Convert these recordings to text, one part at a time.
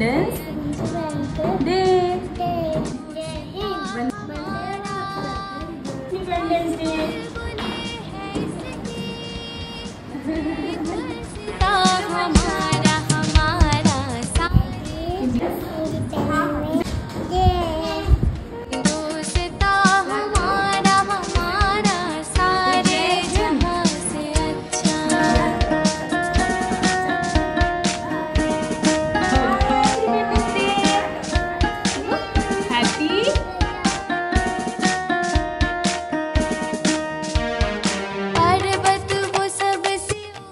Independence Day. Independence Day.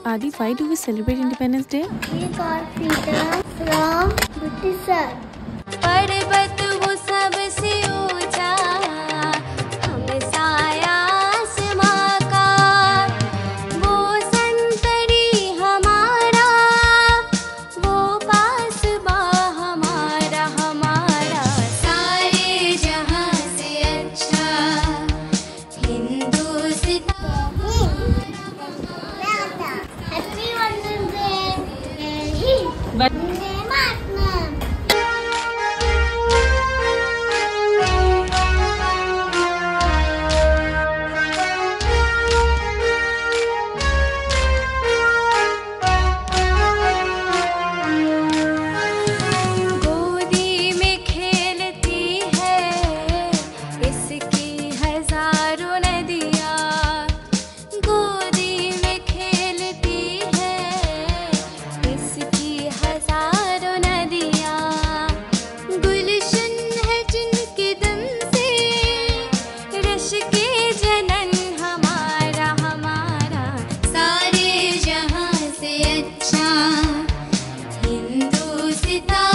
Adi, why do we celebrate Independence Day? We got freedom from British. Bade But した。